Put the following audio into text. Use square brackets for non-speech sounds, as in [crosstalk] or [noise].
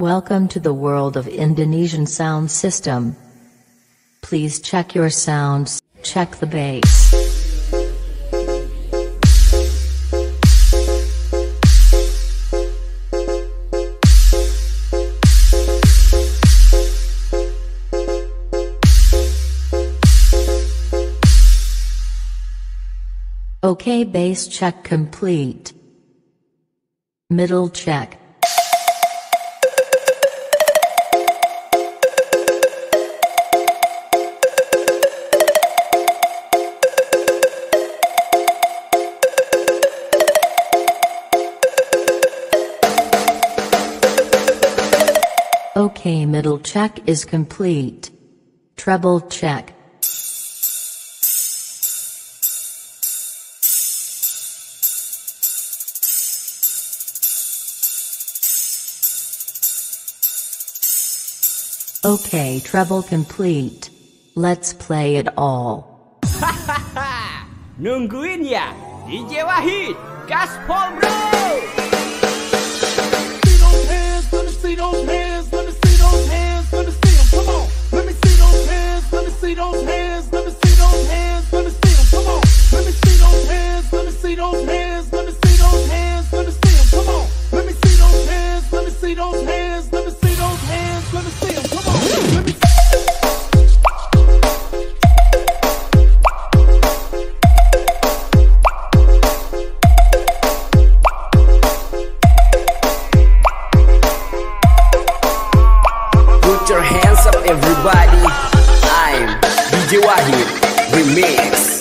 Welcome to the world of Indonesian sound system. Please check your sounds, check the bass. OK bass check complete. Middle check. OK middle check is complete. Treble check. OK treble complete. Let's play it all. [laughs] Nungguin ya? DJ Wahid, Gaspol Bro! See those hands, let me see those hands, let me see them. Come on, let me see those hands, let me see those hands, let me see those hands, let me see them. Come on, let me see those hands, let me see those hands, let me see those hands, let me see them. Come on. Put your hands up everybody DJ Wahid Remix.